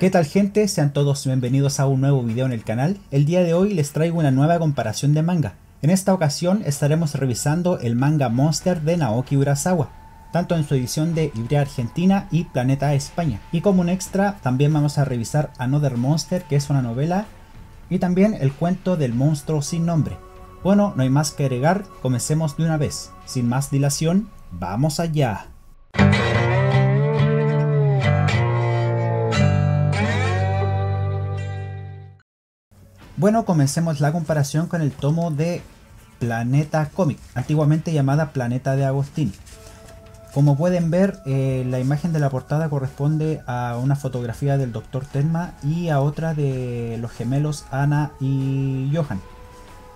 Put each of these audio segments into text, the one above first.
¿Qué tal gente? Sean todos bienvenidos a un nuevo video en el canal. El día de hoy les traigo una nueva comparación de manga. En esta ocasión estaremos revisando el manga Monster de Naoki Urasawa, tanto en su edición de Ibrea Argentina y Planeta España. Y como un extra también vamos a revisar Another Monster, que es una novela, y también el cuento del monstruo sin nombre. Bueno, no hay más que agregar, comencemos de una vez. Sin más dilación, vamos allá. Bueno, comencemos la comparación con el tomo de Planeta Comic, antiguamente llamada Planeta de Agustín. Como pueden ver, eh, la imagen de la portada corresponde a una fotografía del Dr. Tenma y a otra de los gemelos Ana y Johan.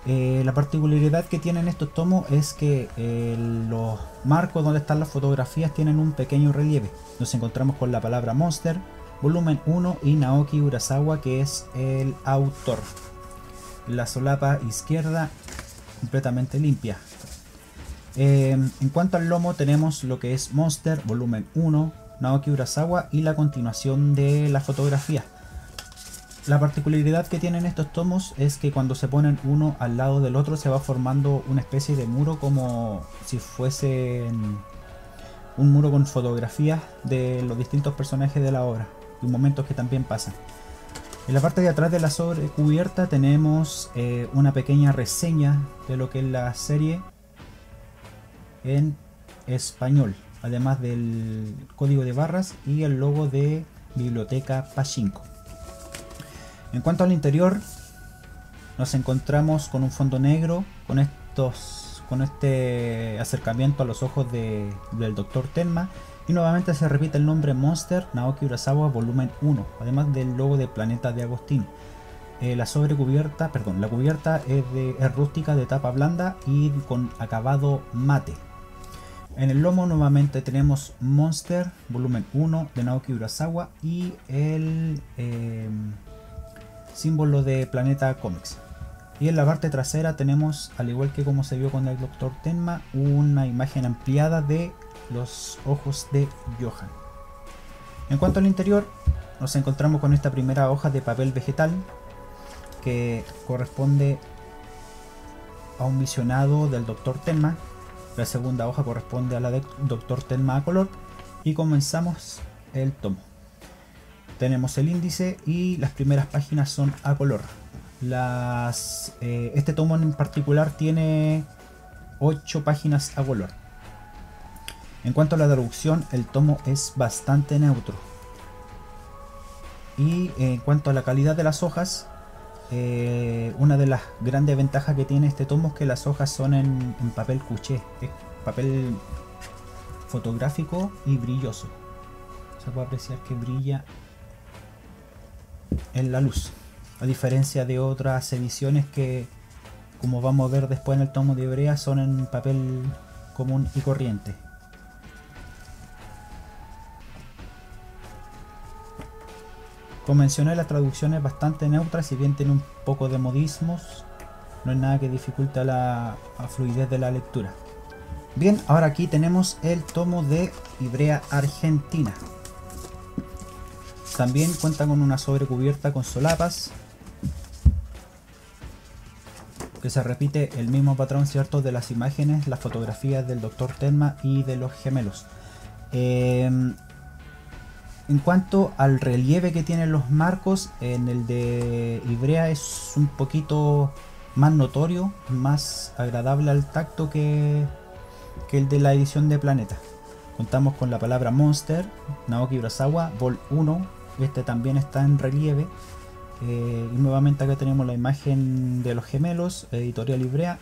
Eh, la particularidad que tienen estos tomos es que eh, los marcos donde están las fotografías tienen un pequeño relieve. Nos encontramos con la palabra Monster, volumen 1 y Naoki Urasawa que es el autor la solapa izquierda completamente limpia. Eh, en cuanto al lomo tenemos lo que es Monster volumen 1, Naoki Urasawa y la continuación de la fotografía. La particularidad que tienen estos tomos es que cuando se ponen uno al lado del otro se va formando una especie de muro como si fuese un muro con fotografías de los distintos personajes de la obra y momentos que también pasan. En la parte de atrás de la sobrecubierta tenemos eh, una pequeña reseña de lo que es la serie en español, además del código de barras y el logo de Biblioteca Pachinko. En cuanto al interior, nos encontramos con un fondo negro, con estos, con este acercamiento a los ojos del Dr. Tenma y nuevamente se repite el nombre Monster Naoki Urasawa volumen 1, además del logo de Planeta de Agostín. Eh, la sobrecubierta, perdón, la cubierta es, de, rústica de tapa blanda y con acabado mate. En el lomo nuevamente tenemos Monster volumen 1 de Naoki Urasawa y el eh, símbolo de Planeta Comics. Y en la parte trasera tenemos, al igual que como se vio con el Dr. Tenma, una imagen ampliada de los ojos de Johan. En cuanto al interior, nos encontramos con esta primera hoja de papel vegetal que corresponde a un visionado del Dr. Tenma. La segunda hoja corresponde a la del Dr. Tenma a color y comenzamos el tomo. Tenemos el índice y las primeras páginas son a color. Eh, este tomo en particular tiene 8 páginas a color. En cuanto a la traducción, el tomo es bastante neutro. Y en cuanto a la calidad de las hojas, eh, una de las grandes ventajas que tiene este tomo es que las hojas son en, papel cuché, papel fotográfico y brilloso. Se puede apreciar que brilla en la luz. A diferencia de otras ediciones que, como vamos a ver después en el tomo de Hebrea, son en papel común y corriente. Como mencioné, la traducción es bastante neutra, si bien tiene un poco de modismos, no es nada que dificulte la, fluidez de la lectura. Bien, ahora aquí tenemos el tomo de Ibrea Argentina. También cuenta con una sobrecubierta con solapas, que se repite el mismo patrón cierto de las imágenes, las fotografías del Dr. Tenma y de los gemelos. Eh, en cuanto al relieve que tienen los marcos, en el de Ibrea es un poquito más notorio, más agradable al tacto que, el de la edición de Planeta. Contamos con la palabra Monster, Naoki Urasawa, Vol 1, este también está en relieve. Eh, y nuevamente acá tenemos la imagen de los gemelos, editorial Ibrea,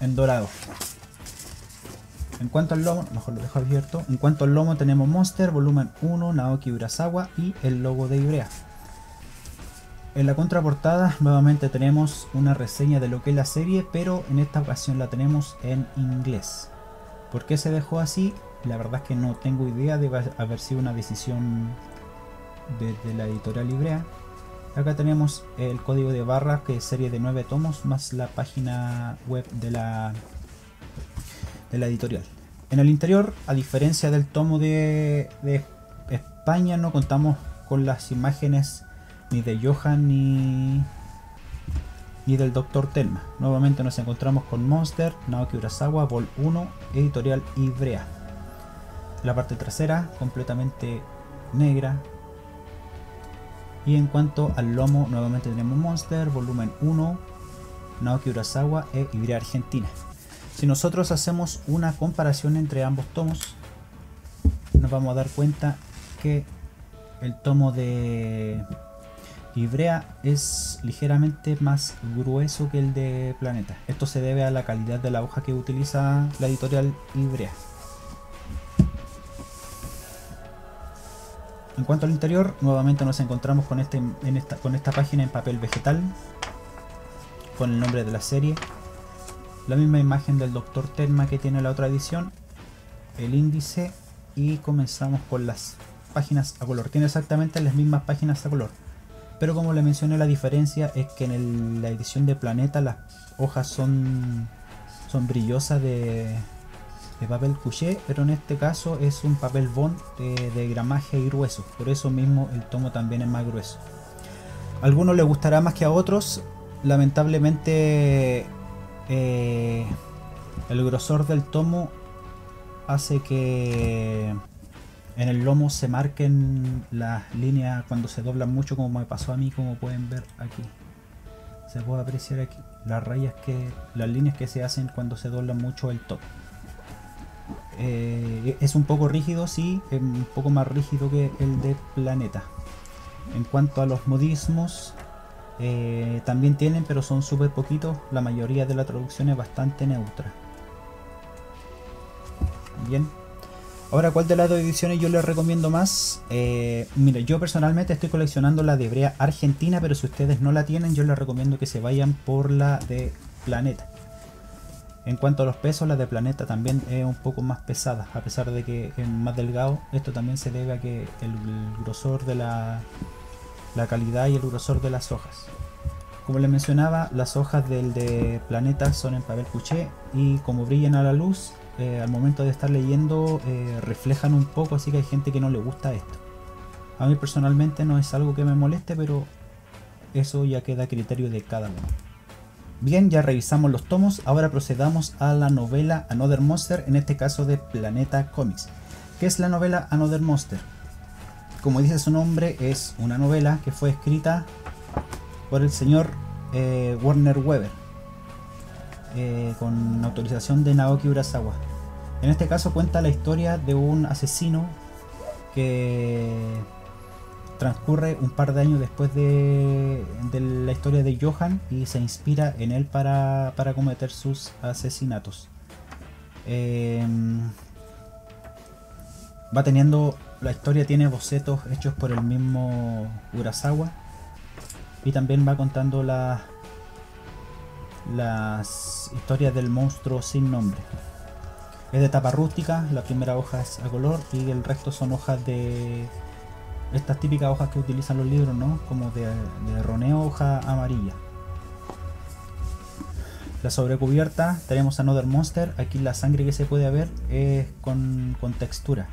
en dorado. En cuanto al lomo, mejor lo dejo abierto. En cuanto al lomo tenemos Monster, volumen 1, Naoki Urasawa y el logo de Ibrea. En la contraportada nuevamente tenemos una reseña de lo que es la serie, pero en esta ocasión la tenemos en inglés. ¿Por qué se dejó así? La verdad es que no tengo idea, de haber sido una decisión de, la editorial Ibrea. Acá tenemos el código de barras que es serie de 9 tomos más la página web de la de la editorial. En el interior, a diferencia del tomo de, España, no contamos con las imágenes ni de Johan ni, ni del Dr. Telma. Nuevamente nos encontramos con Monster, Naoki Urasawa, Vol 1, editorial Ibrea. La parte trasera completamente negra. Y en cuanto al lomo, nuevamente tenemos Monster, volumen 1, Naoki Urasawa e Ibrea Argentina. Si nosotros hacemos una comparación entre ambos tomos, nos vamos a dar cuenta que el tomo de Ibrea es ligeramente más grueso que el de Planeta. Esto se debe a la calidad de la hoja que utiliza la editorial Ibrea. En cuanto al interior, nuevamente nos encontramos con, este, con esta página en papel vegetal, con el nombre de la serie, la misma imagen del Dr. Terma que tiene la otra edición, el índice y comenzamos con las páginas a color. Tiene exactamente las mismas páginas a color. Pero como le mencioné, la diferencia es que en la edición de Planeta las hojas son, son brillosas de, papel couché, pero en este caso es un papel bond de, gramaje y grueso. Por eso mismo el tomo también es más grueso. A algunos les gustará más que a otros. Lamentablemente eh, el grosor del tomo hace que en el lomo se marquen las líneas cuando se doblan mucho como me pasó a mí como pueden ver aquí se puede apreciar aquí las rayas que las líneas que se hacen cuando se dobla mucho el top eh, es un poco rígido sí un poco más rígido que el de planeta en cuanto a los modismos eh, también tienen pero son súper poquitos la mayoría de la traducción es bastante neutra Bien. Ahora, ¿cuál de las dos ediciones yo les recomiendo más? Eh, mire, yo personalmente estoy coleccionando la de Brea Argentina, pero si ustedes no la tienen, yo les recomiendo que se vayan por la de Planeta. En cuanto a los pesos, la de Planeta también es un poco más pesada, a pesar de que es más delgado. Esto también se debe a que el, grosor de la, la calidad y el grosor de las hojas. Como les mencionaba, las hojas del de Planeta son en papel cuché y como brillan a la luz, eh, al momento de estar leyendo eh, reflejan un poco, así que hay gente que no le gusta esto. A mí personalmente no es algo que me moleste, pero eso ya queda a criterio de cada uno. Bien, ya revisamos los tomos, ahora procedamos a la novela Another Monster, en este caso de Planeta Comics. ¿Qué es la novela Another Monster? Como dice su nombre, es una novela que fue escrita por el señor eh, Warner Weber eh, con autorización de Naoki Urasawa. En este caso cuenta la historia de un asesino que transcurre un par de años después de, la historia de Johan y se inspira en él para, cometer sus asesinatos. Em, va teniendo, la historia tiene bocetos hechos por el mismo Urasawa y también va contando las las historias del monstruo sin nombre. Es de tapa rústica, la primera hoja es a color y el resto son hojas de estas típicas hojas que utilizan los libros, ¿no? Como de, roneo, hoja amarilla. La sobrecubierta tenemos Another Monster. Aquí la sangre que se puede ver es con, textura.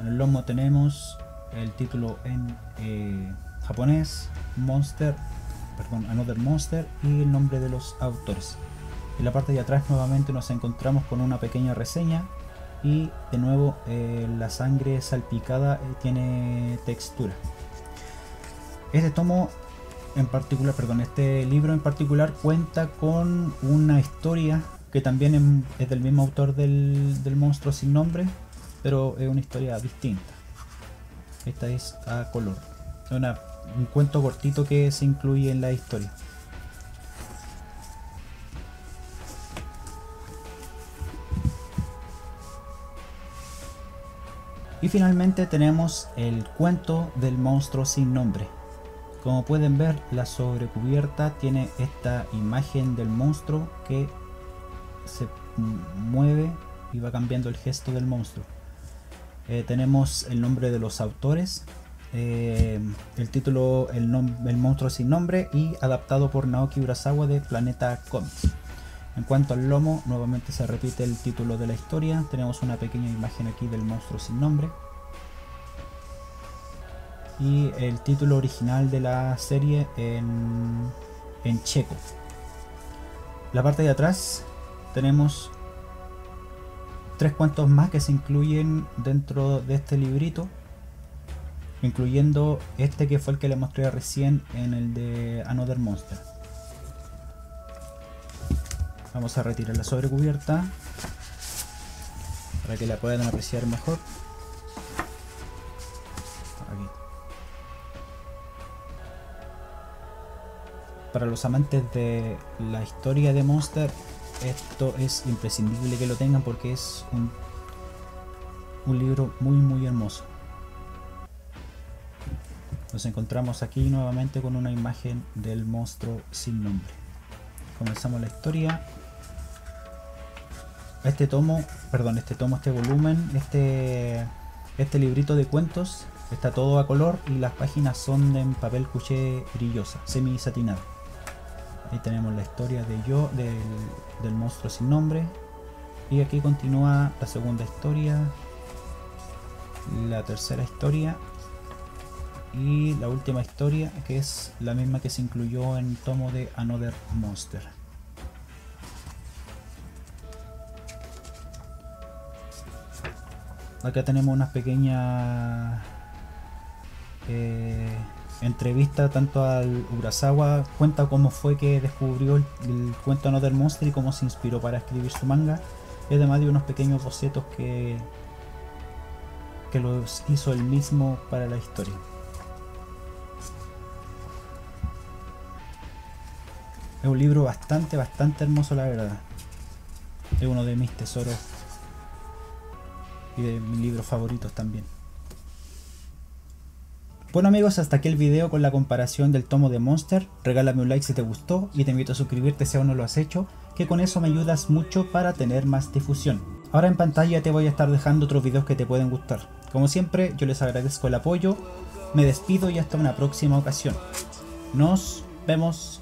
En el lomo tenemos el título en eh, japonés, Monster perdón, Another Monster y el nombre de los autores. En la parte de atrás nuevamente nos encontramos con una pequeña reseña y de nuevo eh, la sangre salpicada eh, tiene textura. Este tomo en particular, perdón, este libro en particular cuenta con una historia que también es del mismo autor del, del monstruo sin nombre, pero es una historia distinta. Esta es a color. Una un cuento cortito que se incluye en la historia. Finalmente tenemos el cuento del monstruo sin nombre. Como pueden ver, la sobrecubierta tiene esta imagen del monstruo que se mueve y va cambiando el gesto del monstruo. Eh, tenemos el nombre de los autores, eh, el título el, monstruo sin nombre y adaptado por Naoki Urasawa de Planeta Comics. En cuanto al lomo, nuevamente se repite el título de la historia. Tenemos una pequeña imagen aquí del monstruo sin nombre. y el título original de la serie en, checo. La parte de atrás tenemos tres cuentos más que se incluyen dentro de este librito, incluyendo este que fue el que le mostré recién en el de Another Monster. Vamos a retirar la sobrecubierta para que la puedan apreciar mejor. Para los amantes de la historia de Monster, esto es imprescindible que lo tengan porque es un, un libro muy muy hermoso. Nos encontramos aquí nuevamente con una imagen del monstruo sin nombre. Comenzamos la historia. Este tomo, perdón, este tomo, este volumen, este, este librito de cuentos está todo a color y las páginas son en papel cuché brillosa, semi satinada. Ahí tenemos la historia de yo, del, monstruo sin nombre. Y aquí continúa la segunda historia, la tercera historia y la última historia que es la misma que se incluyó en el tomo de Another Monster. Acá tenemos unas pequeñas eh, entrevista tanto al Urasawa, cuenta cómo fue que descubrió el, cuento Another Monster y cómo se inspiró para escribir su manga. Y además de unos pequeños bocetos que, que los hizo él mismo para la historia. Es un libro bastante, bastante hermoso la verdad. Es uno de mis tesoros de mis libros favoritos también. Bueno amigos, hasta aquí el video con la comparación del tomo de Monster. Regálame un like si te gustó y te invito a suscribirte si aún no lo has hecho, que con eso me ayudas mucho para tener más difusión. Ahora en pantalla te voy a estar dejando otros videos que te pueden gustar. Como siempre, yo les agradezco el apoyo, me despido y hasta una próxima ocasión. Nos vemos.